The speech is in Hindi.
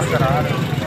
पार करा रहे हैं